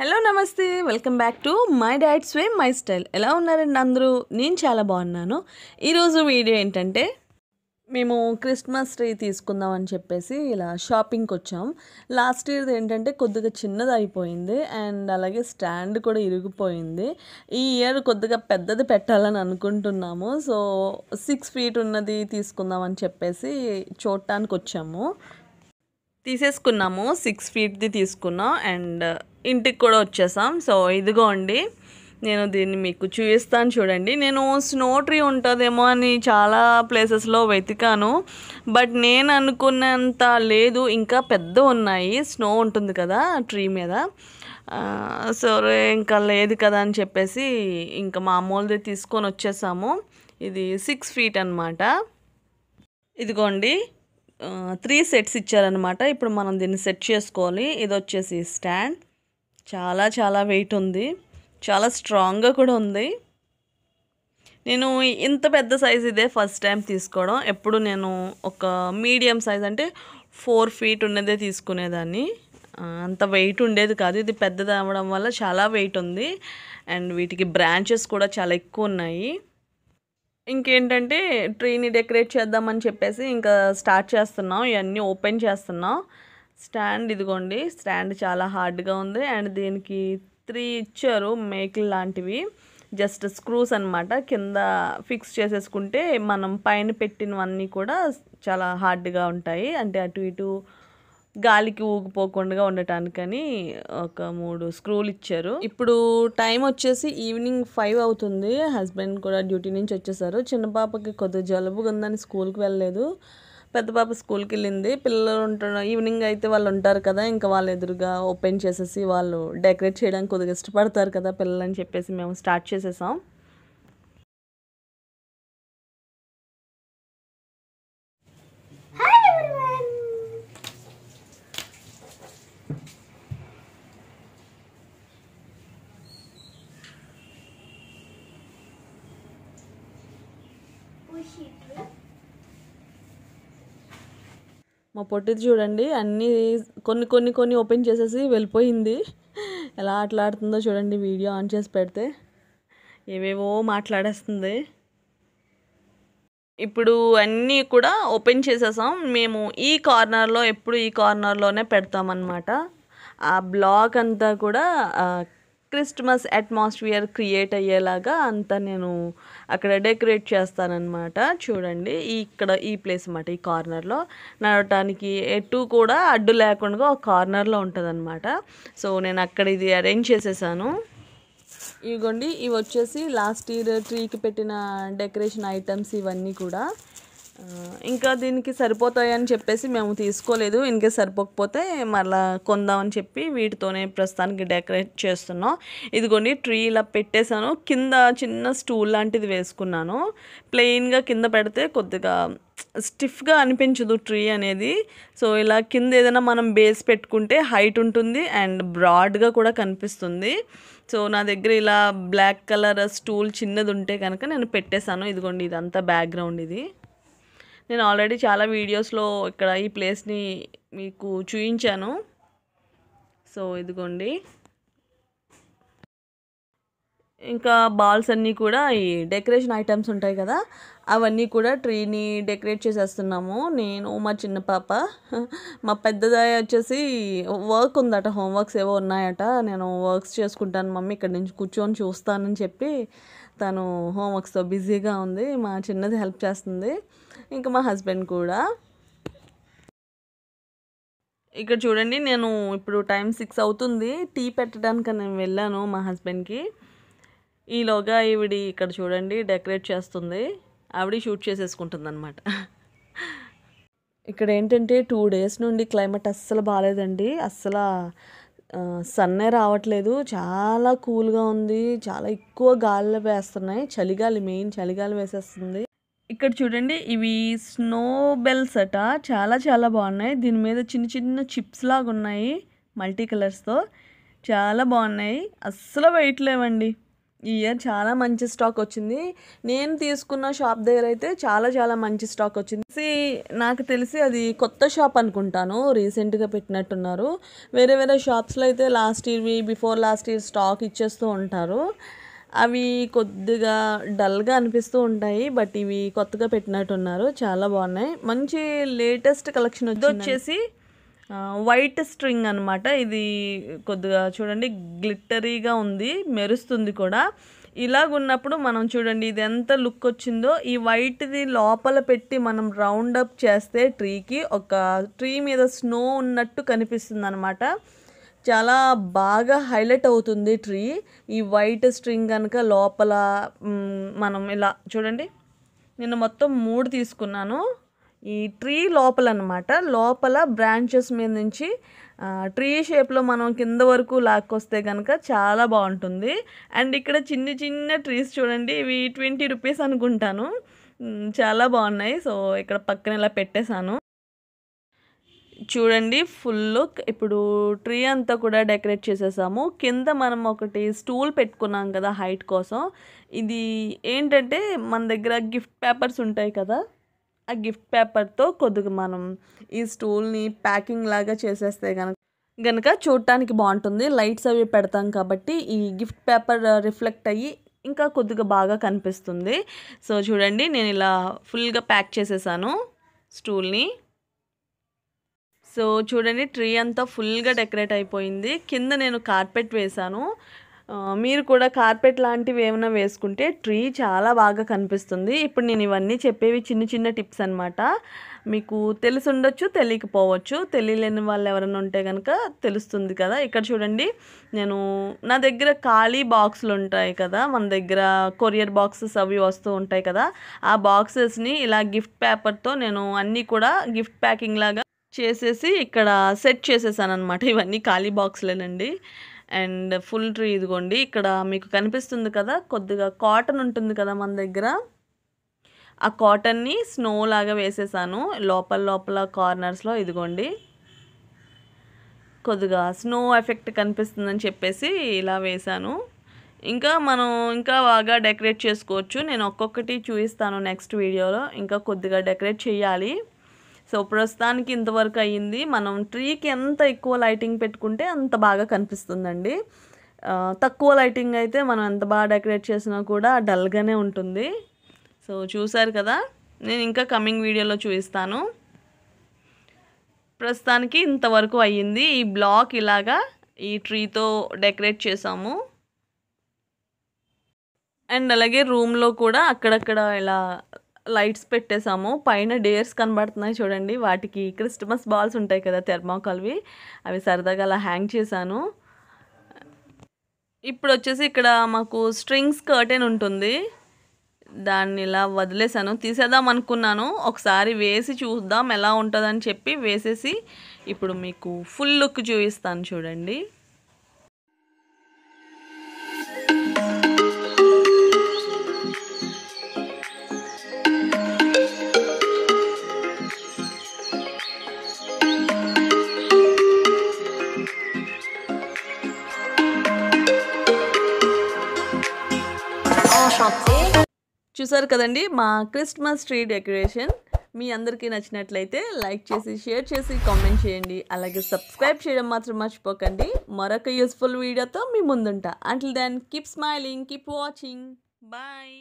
Hello నమస్తే welcome back to my dad's way my style. ఎలా ఉన్నారండి అందరూ? నేను చాలా బాగున్నాను. ఈరోజు వీడియో ఏంటంటే మేము క్రిస్మస్ ట్రీ తీసుకుందాం అని చెప్పేసి ఇలా షాపింగ్కి వచ్చాం. లాస్ట్ ఇయర్ది ఏంటంటే కొద్దిగా చిన్నది అయిపోయింది. అండ్ అలాగే స్టాండ్ కూడా ఇరిగిపోయింది. ఈ ఇయర్ కొద్దిగా పెద్దది పెట్టాలని అనుకుంటున్నాము. సో సిక్స్ ఫీట్ ఉన్నది తీసుకుందాం అని చెప్పేసి చూడటానికి వచ్చాము. తీసేసుకున్నాము. సిక్స్ ఫీట్ది తీసుకున్నాం. అండ్ ఇంటికి కూడా వచ్చేసాం. సో ఇదిగోండి నేను దీన్ని మీకు చూపిస్తాను చూడండి. నేను స్నో ట్రీ ఉంటుందేమో అని చాలా ప్లేసెస్లో వెతికాను. బట్ నేను అనుకున్నంత లేదు. ఇంకా పెద్ద ఉన్నాయి. స్నో ఉంటుంది కదా ట్రీ మీద. సో సరే ఇంకా లేదు కదా అని చెప్పేసి ఇంకా మామూలుది తీసుకొని వచ్చేసాము. ఇది సిక్స్ ఫీట్ అనమాట ఇదిగోండి త్రీ సెట్స్ ఇచ్చారనమాట ఇప్పుడు మనం దీన్ని సెట్ చేసుకోవాలి. ఇది వచ్చేసి స్టాండ్ చాలా చాలా వెయిట్ ఉంది. చాలా స్ట్రాంగ్గా కూడా ఉంది. నేను ఇంత పెద్ద సైజ్ ఇదే ఫస్ట్ టైం తీసుకోవడం. ఎప్పుడు నేను ఒక మీడియం సైజ్ అంటే ఫోర్ ఫీట్ ఉన్నదే తీసుకునేదాన్ని. అంత వెయిట్ ఉండేది కాదు. ఇది పెద్దది అవ్వడం వల్ల చాలా వెయిట్ ఉంది. అండ్ వీటికి బ్రాంచెస్ కూడా చాలా ఎక్కువ ఉన్నాయి. ఇంకేంటంటే ట్రీని డెకరేట్ చేద్దామని చెప్పేసి ఇంకా స్టార్ట్ చేస్తున్నాం. ఇవన్నీ ఓపెన్ చేస్తున్నాం. స్టాండ్ ఇదిగోండి. స్టాండ్ చాలా హార్డ్గా ఉంది. అండ్ దీనికి త్రీ ఇచ్చారు మేకులు లాంటివి. జస్ట్ స్క్రూస్ అన్నమాట. కింద ఫిక్స్ చేసేసుకుంటే మనం పైన పెట్టినవన్నీ కూడా చాలా హార్డ్గా ఉంటాయి. అంటే అటు ఇటు గాలికి ఊగిపోకుండా ఉండటానికని ఒక మూడు స్క్రూలు ఇచ్చారు. ఇప్పుడు టైం వచ్చేసి ఈవినింగ్ ఫైవ్ అవుతుంది. హస్బెండ్ కూడా డ్యూటీ నుంచి వచ్చేసారు. చిన్న పాపకి కొద్దిగా జలుబుగా ఉందని స్కూల్కి వెళ్ళలేదు. పెద్ద పాప స్కూల్కి వెళ్ళింది పిల్లలు ఉంటారు ఈవినింగ్ అయితే వాళ్ళు ఉంటారు కదా ఇంకా వాళ్ళు ఎదురుగా ఓపెన్ చేసేసి వాళ్ళు డెకరేట్ చేయడానికి కొద్దిగా ఇష్టపడతారు కదా పిల్లలు అని చెప్పేసి మేము స్టార్ట్ చేసేసాం. మా పొట్టిది చూడండి అన్నీ కొన్ని కొన్ని కొన్ని ఓపెన్ చేసేసి వెళ్ళిపోయింది. ఎలా ఆటలాడుతుందో చూడండి వీడియో ఆన్ చేసి పెడితే ఏవేవో మాట్లాడేస్తుంది. ఇప్పుడు అన్నీ కూడా ఓపెన్ చేసేసాం. మేము ఈ కార్నర్లో ఎప్పుడు ఈ కార్నర్లోనే పెడతామన్నమాట. ఆ బ్లాక్ అంతా కూడా క్రిస్మస్ అట్మాస్ఫియర్ క్రియేట్ అయ్యేలాగా అంతా నేను అక్కడ డెకరేట్ చేస్తానన్నమాట. చూడండి ఈ ఇక్కడ ఈ ప్లేస్ అన్నమాట ఈ కార్నర్లో. నడవటానికి ఎటు కూడా అడ్డు లేకుండా ఒక కార్నర్లో ఉంటుంది సో నేను అక్కడ ఇది అరేంజ్ చేసేసాను. ఇవిగోండి ఇవి వచ్చేసి లాస్ట్ ఇయర్ ట్రీకి పెట్టిన డెకరేషన్ ఐటమ్స్ ఇవన్నీ కూడా. ఇంకా దీనికి సరిపోతాయని చెప్పేసి మేము తీసుకోలేదు. ఇంకే సరిపోకపోతే మళ్ళా కొందామని చెప్పి వీటితోనే ప్రస్తుతానికి డెకరేట్ చేస్తున్నాం. ఇదిగోండి ట్రీ ఇలా పెట్టేశాను. కింద చిన్న స్టూల్ లాంటిది వేసుకున్నాను. ప్లెయిన్గా కింద పెడితే కొద్దిగా స్టిఫ్గా అనిపించదు ట్రీ అనేది. సో ఇలా కింద ఏదైనా మనం బేస్ పెట్టుకుంటే హైట్ ఉంటుంది అండ్ బ్రాడ్గా కూడా కనిపిస్తుంది. సో నా దగ్గర ఇలా బ్లాక్ కలర్ స్టూల్ చిన్నది ఉంటే కనుక నేను పెట్టేశాను. ఇదిగోండి ఇదంతా బ్యాక్గ్రౌండ్ ఇది. నేను ఆల్రెడీ చాలా వీడియోస్లో ఇక్కడ ఈ ప్లేస్ని మీకు చూపించాను సో ఇదిగోండి. ఇంకా బాల్స్ అన్నీ కూడా ఈ డెకరేషన్ ఐటమ్స్ ఉంటాయి కదా అవన్నీ కూడా ట్రీని డెకరేట్ చేసేస్తున్నాము. నేను మా చిన్న పాప మా పెద్దదాయ వచ్చేసి వర్క్ ఉందట హోంవర్క్స్ ఏవో ఉన్నాయట. నేను వర్క్స్ చేసుకుంటాను మమ్మీ ఇక్కడ నుంచి కూర్చొని చూస్తానని చెప్పి తను హోంవర్క్స్తో బిజీగా ఉంది. మా చిన్నది హెల్ప్ చేస్తుంది. ఇంకా మా హస్బెండ్ కూడా. ఇక్కడ చూడండి నేను ఇప్పుడు టైం సిక్స్ అవుతుంది. టీ పెట్టడానికి నేను వెళ్ళాను మా హస్బెండ్కి. ఈలోగా ఈవిడి ఇక్కడ చూడండి డెకరేట్ చేస్తుంది. ఆవిడ షూట్ చేసేసుకుంటుంది అనమాట ఇక్కడ ఏంటంటే టూ డేస్ నుండి క్లైమేట్ అస్సలు బాగాలేదండి అస్సలు సన్నే రావట్లేదు. చాలా కూల్గా ఉంది. చాలా ఎక్కువ గాలి వేస్తున్నాయి. చలిగాలి మెయిన్ చలిగాలి వేసేస్తుంది. ఇక్కడ చూడండి ఇవి స్నో బెల్స్ అట. చాలా చాలా బాగున్నాయి. దీని మీద చిన్న చిన్న చిప్స్ లాగా ఉన్నాయి మల్టీ కలర్స్తో చాలా బాగున్నాయి. అస్సలు వెయిట్ లేవండి. ఈ ఇయర్ చాలా మంచి స్టాక్ వచ్చింది. నేను తీసుకున్న షాప్ దగ్గర అయితే చాలా చాలా మంచి స్టాక్ వచ్చింది. నాకు తెలిసి అది కొత్త షాప్ అనుకుంటాను. రీసెంట్గా పెట్టినట్టున్నారు. వేరే వేరే షాప్స్లో అయితే లాస్ట్ ఇయర్వి బిఫోర్ లాస్ట్ ఇయర్ స్టాక్ ఇచ్చేస్తూ ఉంటారు. అవి కొద్దిగా డల్గా అనిపిస్తూ ఉంటాయి బట్ ఇవి కొత్తగా పెట్టినట్టున్నారు. చాలా బాగున్నాయి. మంచి లేటెస్ట్ కలెక్షన్ వచ్చి వచ్చేసి వైట్ స్ట్రింగ్ అనమాట ఇది కొద్దిగా చూడండి గ్లిట్టరీగా ఉంది మెరుస్తుంది కూడా. ఇలాగ ఉన్నప్పుడు మనం చూడండి ఇది ఎంత లుక్ వచ్చిందో. ఈ వైట్ది లోపల పెట్టి మనం రౌండ్ అప్ చేస్తే ట్రీకి ఒక ట్రీ మీద స్నో ఉన్నట్టు కనిపిస్తుంది అనమాట చాలా బాగా హైలైట్ అవుతుంది ట్రీ. ఈ వైట్ స్ట్రింగ్ కనుక లోపల మనం ఇలా చూడండి. నేను మొత్తం మూడు తీసుకున్నాను. ఈ ట్రీ లోపల అనమాట లోపల బ్రాంచెస్ మీద నుంచి ట్రీ షేప్లో మనం కింద వరకు లాక్కొస్తే కనుక చాలా బాగుంటుంది. అండ్ ఇక్కడ చిన్న చిన్న ట్రీస్ చూడండి. ఇవి ట్వంటీ రూపీస్ అనుకుంటాను. చాలా బాగున్నాయి. సో ఇక్కడ పక్కన ఇలా పెట్టేశాను. చూడండి ఫుల్ ఇప్పుడు ట్రీ అంతా కూడా డెకరేట్ చేసేసాము. కింద మనం ఒకటి స్టూల్ పెట్టుకున్నాం కదా హైట్ కోసం. ఇది ఏంటంటే మన దగ్గర గిఫ్ట్ పేపర్స్ ఉంటాయి కదా. ఆ గిఫ్ట్ పేపర్తో కొద్దిగా మనం ఈ స్టూల్ని ప్యాకింగ్ లాగా చేసేస్తే కనుక గనుక చూడటానికి బాగుంటుంది. లైట్స్ అవి పెడతాం కాబట్టి ఈ గిఫ్ట్ పేపర్ రిఫ్లెక్ట్ అయ్యి ఇంకా కొద్దిగా బాగా కనిపిస్తుంది. సో చూడండి నేను ఇలా ఫుల్గా ప్యాక్ చేసేసాను స్టూల్ని సో చూడండి ట్రీ అంతా ఫుల్గా డెకరేట్ అయిపోయింది. కింద నేను కార్పెట్ వేశాను. మీరు కూడా కార్పెట్ లాంటివి ఏమైనా వేసుకుంటే ట్రీ చాలా బాగా కనిపిస్తుంది. ఇప్పుడు నేను ఇవన్నీ చెప్పేవి చిన్న చిన్న టిప్స్ అనమాట మీకు తెలిసి ఉండొచ్చు తెలియకపోవచ్చు. తెలియలేని వాళ్ళు ఎవరైనా ఉంటే కనుక తెలుస్తుంది కదా. ఇక్కడ చూడండి నేను నా దగ్గర ఖాళీ బాక్సులు ఉంటాయి కదా. మన దగ్గర కొరియర్ బాక్సెస్ అవి వస్తూ ఉంటాయి కదా. ఆ బాక్సెస్ని ఇలా గిఫ్ట్ పేపర్తో నేను అన్నీ కూడా గిఫ్ట్ ప్యాకింగ్ లాగా చేసేసి ఇక్కడ సెట్ చేసేసాను అనమాట ఇవన్నీ ఖాళీ బాక్స్లేనండి. అండ్ ఫుల్ ట్రీ ఇదిగోండి ఇక్కడ మీకు కనిపిస్తుంది కదా కొద్దిగా కాటన్ ఉంటుంది కదా మన దగ్గర. ఆ కాటన్ని స్నో లాగా వేసేసాను లోపల లోపల కార్నర్స్లో ఇదిగోండి. కొద్దిగా స్నో ఎఫెక్ట్ కనిపిస్తుందని చెప్పేసి ఇలా వేశాను ఇంకా మనం ఇంకా బాగా డెకరేట్ చేసుకోవచ్చు. నేను ఒక్కొక్కటి చూపిస్తాను నెక్స్ట్ వీడియోలో. ఇంకా కొద్దిగా డెకరేట్ చేయాలి. సో ప్రస్తుతానికి ఇంతవరకు అయ్యింది. మనం ట్రీకి ఎంత ఎక్కువ లైటింగ్ పెట్టుకుంటే అంత బాగా కనిపిస్తుందండి. తక్కువ లైటింగ్ అయితే మనం ఎంత బాగా డెకరేట్ చేసినా కూడా డల్గానే ఉంటుంది. సో చూసారు కదా? నేను ఇంకా కమింగ్ వీడియోలో చూపిస్తాను. ప్రస్తుతానికి ఇంతవరకు అయ్యింది. ఈ బ్లాక్ ఇలాగా ఈ ట్రీతో డెకరేట్ చేసాము. అండ్ అలాగే రూమ్లో కూడా అక్కడక్కడ ఇలా లైట్స్ పెట్టేసాము పైన డేర్స్ కనబడుతున్నాయి చూడండి. వాటికి క్రిస్టమస్ బాల్స్ ఉంటాయి కదా థెర్మాకాల్వి. అవి సరదాగా అలా హ్యాంగ్ చేశాను. ఇప్పుడు వచ్చేసి ఇక్కడ మాకు స్ట్రింగ్స్ కర్టెన్ ఉంటుంది. దాన్ని ఇలా వదిలేసాను తీసేద్దాం అనుకున్నాను. ఒకసారి వేసి చూద్దాం ఎలా ఉంటుందని చెప్పి వేసేసి ఇప్పుడు మీకు ఫుల్ లుక్ చూపిస్తాను చూడండి. చూసారు కదండి మా క్రిస్మస్ ట్రీ డెకరేషన్ మీ అందరికీ నచ్చినట్లయితే లైక్ చేసి షేర్ చేసి కామెంట్ చేయండి. అలాగే సబ్స్క్రైబ్ చేయడం మాత్రం మర్చిపోకండి. మరొక యూస్ఫుల్ వీడియోతో మీ ముందుంటా. Until then keep smiling keep watching bye